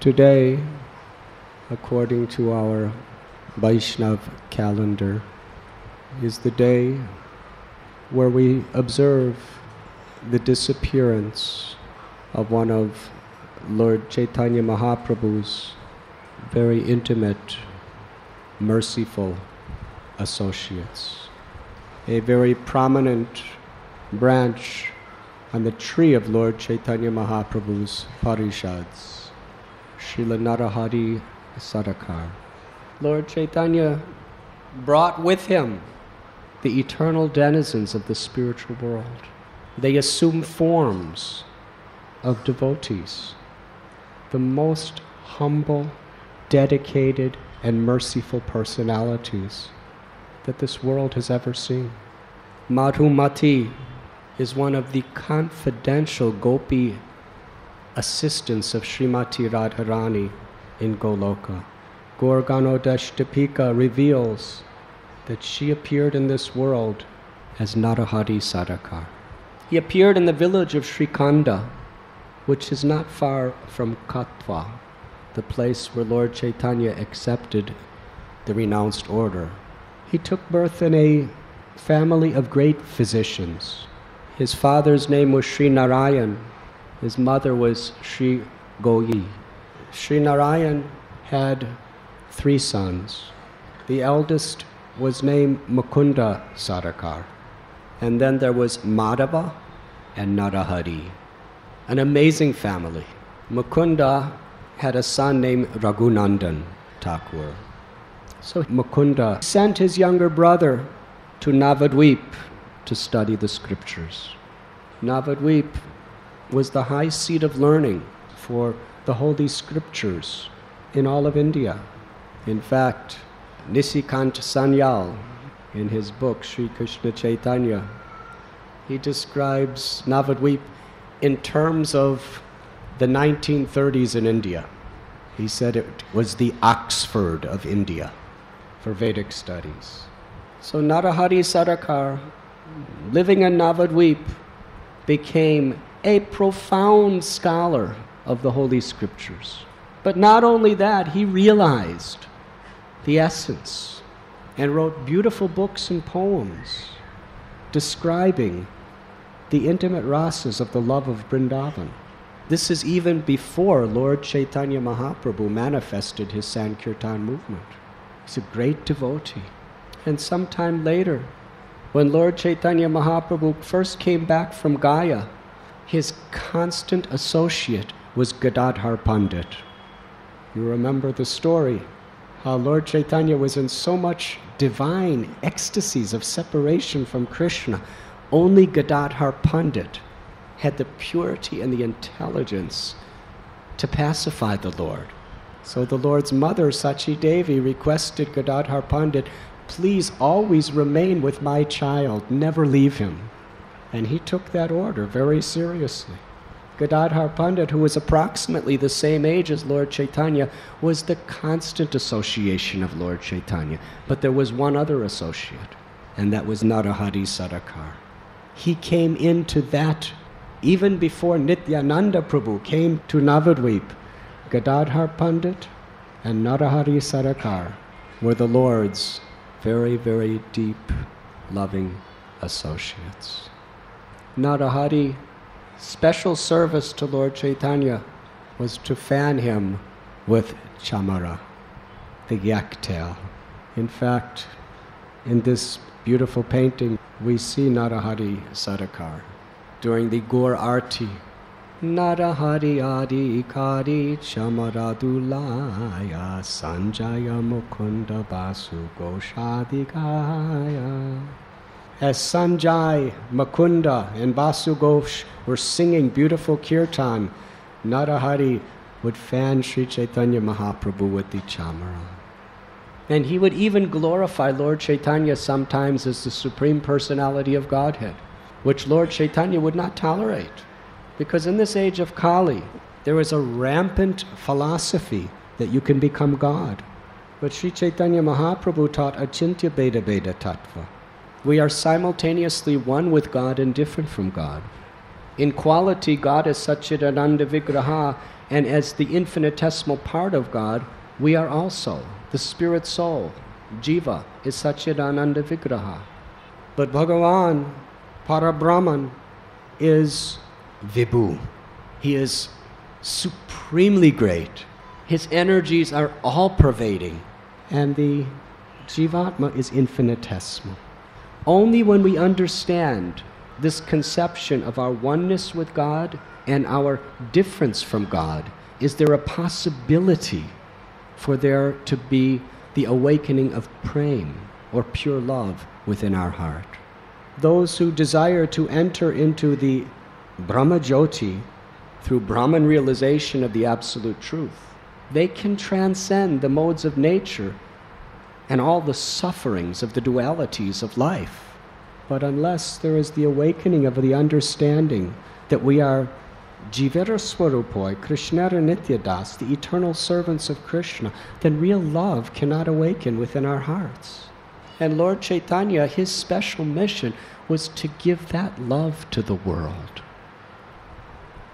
Today, according to our Vaishnav calendar, is the day where we observe the disappearance of one of Lord Chaitanya Mahaprabhu's very intimate, merciful associates. A very prominent branch on the tree of Lord Chaitanya Mahaprabhu's Parishads, Srila Narahari Sarakar. Lord Chaitanya brought with him the eternal denizens of the spiritual world. They assume forms of devotees, the most humble, dedicated, and merciful personalities that this world has ever seen. Madhumati is one of the confidential gopi assistants of Srimati Radharani in Goloka. Gaura Ganoddesha Dipika reveals that she appeared in this world as Narahari Sarakar. He appeared in the village of Srikhanda, which is not far from Katwa, the place where Lord Chaitanya accepted the renounced order. He took birth in a family of great physicians. His father's name was Sri Narayan, his mother was Sri Goyi. Sri Narayan had three sons. The eldest was named Mukunda Sarakar. And then there was Madhava and Narahari, an amazing family. Mukunda had a son named Raghunandan Thakur. So Mukunda sent his younger brother to Navadvip to study the scriptures. Navadvip was the high seat of learning for the Holy Scriptures in all of India. In fact, Nisikant Sanyal, in his book Sri Krishna Chaitanya, he describes Navadvip in terms of the 1930s in India. He said it was the Oxford of India for Vedic studies. So Narahari Sarakar, living in Navadvip, became a profound scholar of the Holy Scriptures. But not only that, he realized the essence and wrote beautiful books and poems describing the intimate rasas of the love of Vrindavan. This is even before Lord Chaitanya Mahaprabhu manifested his Sankirtan movement. He's a great devotee. And sometime later, when Lord Chaitanya Mahaprabhu first came back from Gaya, his constant associate was Gadadhar Pandit. You remember the story how Lord Chaitanya was in so much divine ecstasies of separation from Krishna. Only Gadadhar Pandit had the purity and the intelligence to pacify the Lord. So the Lord's mother, Sachi Devi, requested Gadadhar Pandit, please always remain with my child, never leave him. And he took that order very seriously. Gadadhar Pandit, who was approximately the same age as Lord Chaitanya, was the constant association of Lord Chaitanya. But there was one other associate, and that was Narahari Sarakar. He came into that even before Nityananda Prabhu came to Navadvip. Gadadhar Pandit and Narahari Sarakar were the Lord's very, very deep, loving associates. Narahari special service to Lord Chaitanya was to fan him with chamara, the yak tail. In fact, in this beautiful painting, we see Narahari Sarakar during the Gaur Arti. Narahari Adi Kari Chamaradulaya Sanjaya Mukunda Basu Goshadikaya. As Sanjay, Mukunda, and Basu Ghosh were singing beautiful kirtan, Narahari would fan Sri Chaitanya Mahaprabhu with the chamara. And he would even glorify Lord Chaitanya sometimes as the Supreme Personality of Godhead, which Lord Chaitanya would not tolerate. Because in this age of Kali, there is a rampant philosophy that you can become God. But Sri Chaitanya Mahaprabhu taught Achintya Bheda Bheda Tattva. We are simultaneously one with God and different from God. In quality, God is Satchidananda Vigraha, and as the infinitesimal part of God, we are also. The spirit soul, Jiva, is Satchidananda Vigraha. But Bhagavan, Parabrahman, is Vibhu. He is supremely great. His energies are all pervading. And the Jivatma is infinitesimal. Only when we understand this conception of our oneness with God and our difference from God is there a possibility for there to be the awakening of prema or pure love within our heart. Those who desire to enter into the Brahma Jyoti through Brahman realization of the Absolute Truth, they can transcend the modes of nature and all the sufferings of the dualities of life. But unless there is the awakening of the understanding that we are Jivera Swarupoi, Krishnara Nityadas, the eternal servants of Krishna, then real love cannot awaken within our hearts. And Lord Chaitanya, his special mission was to give that love to the world.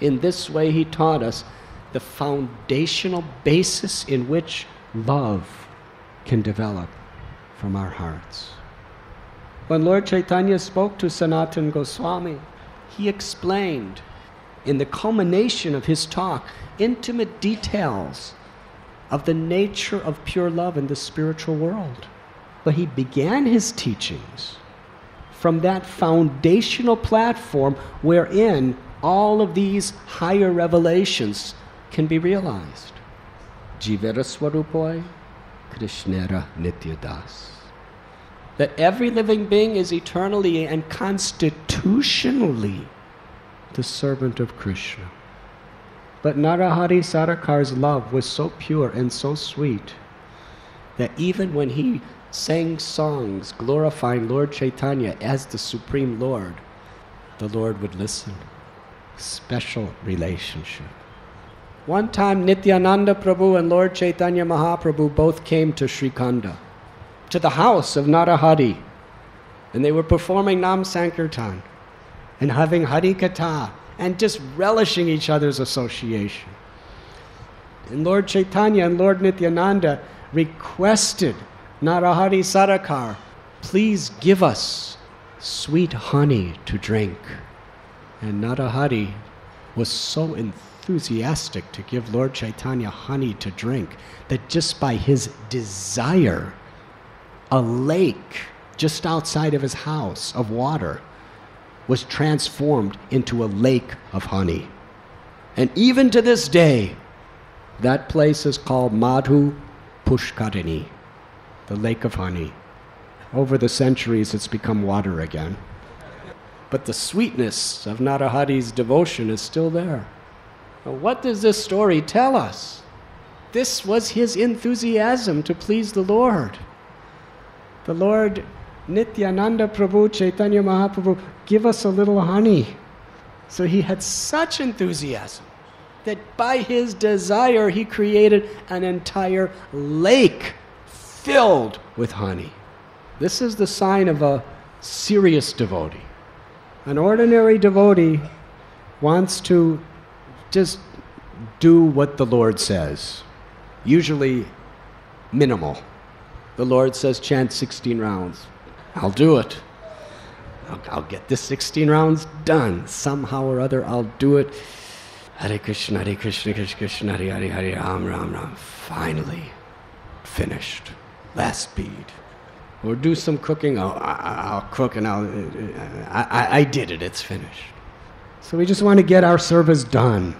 In this way, he taught us the foundational basis in which love can develop from our hearts. When Lord Chaitanya spoke to Sanatan Goswami, he explained in the culmination of his talk intimate details of the nature of pure love in the spiritual world. But he began his teachings from that foundational platform wherein all of these higher revelations can be realized. Jivera Krishnera Nityadas. That every living being is eternally and constitutionally the servant of Krishna. But Narahari Sarakar's love was so pure and so sweet that even when he sang songs glorifying Lord Chaitanya as the Supreme Lord, the Lord would listen. Special relationship. One time, Nityananda Prabhu and Lord Chaitanya Mahaprabhu both came to Srikhanda, to the house of Narahari, and they were performing Nam Sankirtan and having Hari Katha and just relishing each other's association. And Lord Chaitanya and Lord Nityananda requested Narahari Sarakar, please give us sweet honey to drink. And Narahari was so enthusiastic to give Lord Chaitanya honey to drink that just by his desire, a lake just outside of his house of water was transformed into a lake of honey. And even to this day, that place is called Madhu Pushkarini the lake of honey. Over the centuries, it's become water again. But the sweetness of Narahari's devotion is still there. What does this story tell us? This was his enthusiasm to please the Lord. The Lord, Nityananda Prabhu, Chaitanya Mahaprabhu, give us a little honey. So he had such enthusiasm that by his desire he created an entire lake filled with honey. This is the sign of a serious devotee. An ordinary devotee wants to just do what the Lord says, usually minimal. The Lord says, chant 16 rounds. I'll do it. I'll, I'll, get this 16 rounds done. Somehow or other, I'll do it. Hare Krishna, Hare Krishna, Krishna Krishna, Hare Hare, Hare Ram, Ram, Ram. Finally, finished last speed. Or do some cooking. Oh, I'll, I'll cook and I'll. I, I did it. It's finished. So we just want to get our service done.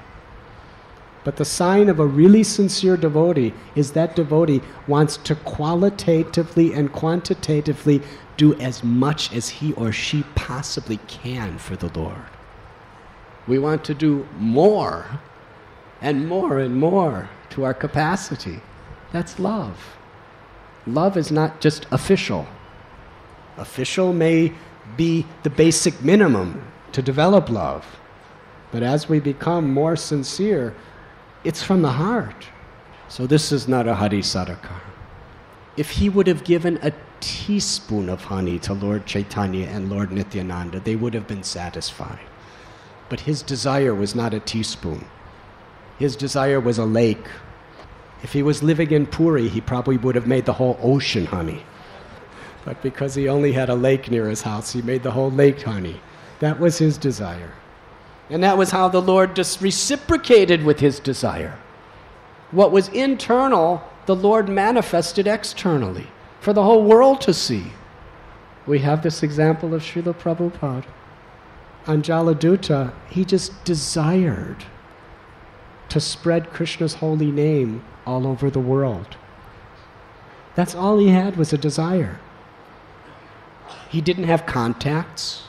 But the sign of a really sincere devotee is that devotee wants to qualitatively and quantitatively do as much as he or she possibly can for the Lord. We want to do more and more and more to our capacity. That's love love is not just official. Official may be the basic minimum to develop love. But as we become more sincere, it's from the heart. So this is Narahari Sarakar. If he would have given a teaspoon of honey to Lord Chaitanya and Lord Nityananda, they would have been satisfied. But his desire was not a teaspoon. His desire was a lake. If he was living in Puri, he probably would have made the whole ocean honey. But because he only had a lake near his house, he made the whole lake honey. That was his desire. And that was how the Lord just reciprocated with his desire. What was internal, the Lord manifested externally for the whole world to see. We have this example of Srila Prabhupada. On Jaladuta, he just desired to spread Krishna's holy name all over the world. That's all he had was a desire. He didn't have contacts.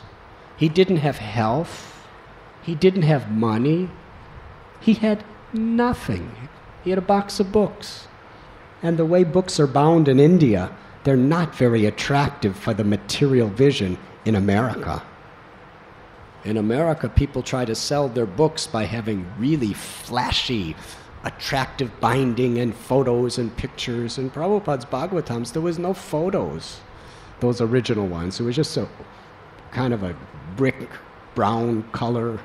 He didn't have health. He didn't have money. He had nothing. He had a box of books. And the way books are bound in India, they're not very attractive for the material vision in America. In America, people try to sell their books by having really flashy, attractive binding and photos and pictures. In Prabhupada's Bhagavatams, there was no photos, those original ones. It was just a kind of a brick brown color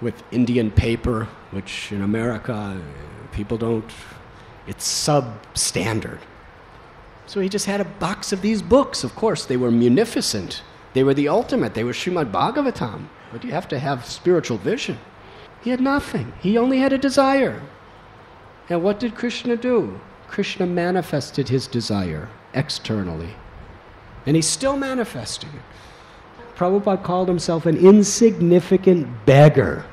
with Indian paper, which in America, people don't, it's substandard. So he just had a box of these books. Of course, they were munificent. They were the ultimate. They were Srimad Bhagavatam. But you have to have spiritual vision. He had nothing. He only had a desire. And what did Krishna do? Krishna manifested his desire externally. And he's still manifesting it. Prabhupada called himself an insignificant beggar.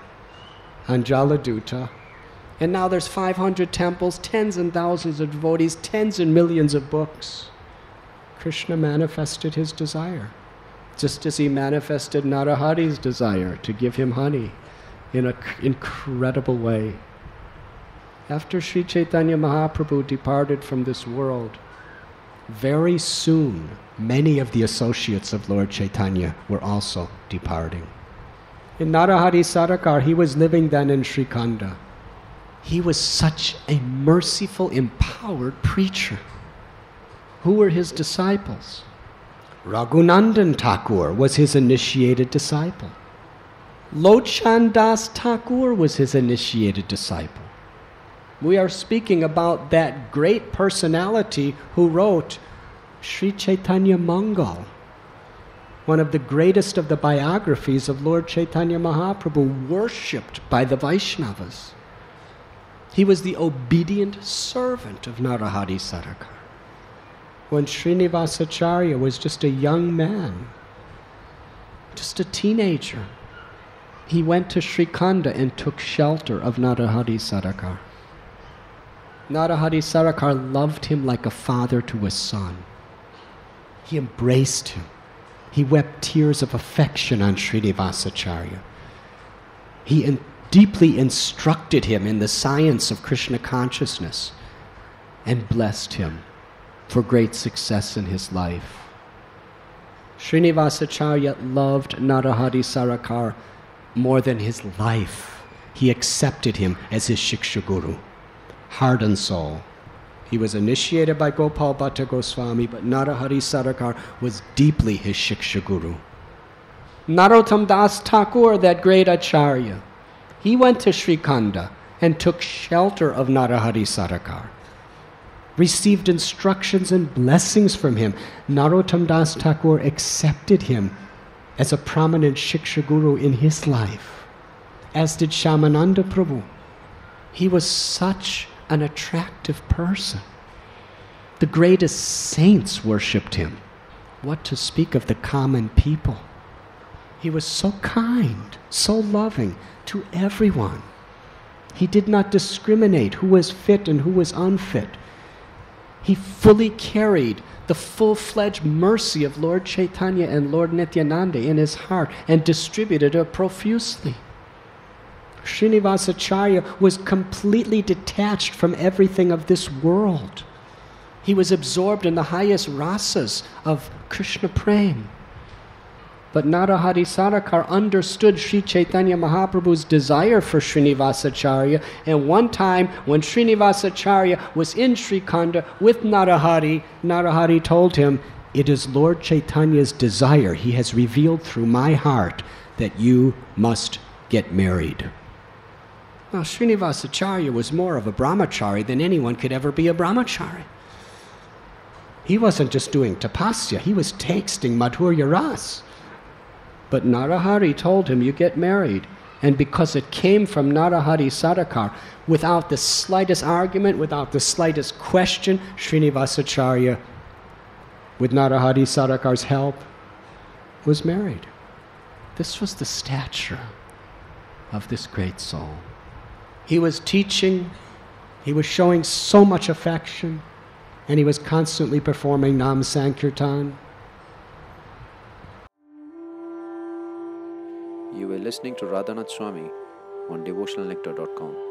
On Jaladuta. And now there's 500 temples, tens and thousands of devotees, tens and millions of books. Krishna manifested his desire just as he manifested Narahari's desire to give him honey in an incredible way. After Sri Chaitanya Mahaprabhu departed from this world, very soon many of the associates of Lord Chaitanya were also departing. In Narahari Sarakar, he was living then in Srikhanda. He was such a merciful, empowered preacher. Who were his disciples? Raghunandan Thakur was his initiated disciple. Lochan Das Thakur was his initiated disciple. We are speaking about that great personality who wrote Sri Chaitanya Mangal, one of the greatest of the biographies of Lord Chaitanya Mahaprabhu, worshipped by the Vaishnavas. He was the obedient servant of Narahari Sarakar when Srinivasacharya was just a young man, just a teenager. He went to Srikhanda and took shelter of Narahari Sarakar. Narahari Sarakar loved him like a father to a son. He embraced him. He wept tears of affection on Srinivasacharya. He in, deeply instructed him in the science of Krishna consciousness and blessed him for great success in his life. Srinivasacharya loved Narahari Sarakar more than his life. He accepted him as his Shiksha Guru, heart and soul. He was initiated by Gopal Bhatta Goswami, but Narahari Sarakar was deeply his Shiksha Guru. Narottam Das Thakur, that great Acharya, he went to Srikhanda and took shelter of Narahari Sarakar received instructions and blessings from him. Narottam Das Thakur accepted him as a prominent Shiksha Guru in his life, as did Shyamananda Prabhu. He was such an attractive person. The greatest saints worshipped him. What to speak of the common people? He was so kind, so loving to everyone. He did not discriminate who was fit and who was unfit. He fully carried the full fledged mercy of Lord Chaitanya and Lord Nityananda in his heart and distributed it profusely. Srinivasacharya was completely detached from everything of this world. He was absorbed in the highest rasas of Krishna Prem. But Narahari Sarakar understood Sri Chaitanya Mahaprabhu's desire for Srinivasacharya, and one time when Srinivasacharya was in Srikhanda with Narahari, Narahari told him, It is Lord Chaitanya's desire, he has revealed through my heart, that you must get married. Now, Srinivasacharya was more of a brahmachari than anyone could ever be a brahmachari. He wasn't just doing tapasya, he was tasting madhurya ras. But Narahari told him, You get married. And because it came from Narahari Sarakar, without the slightest argument, without the slightest question, Srinivasacharya, with Narahari Sarakar's help, was married. This was the stature of this great soul. He was teaching, he was showing so much affection, and he was constantly performing Nam Sankirtan. You were listening to Radhanath Swami on devotionalnectar.com.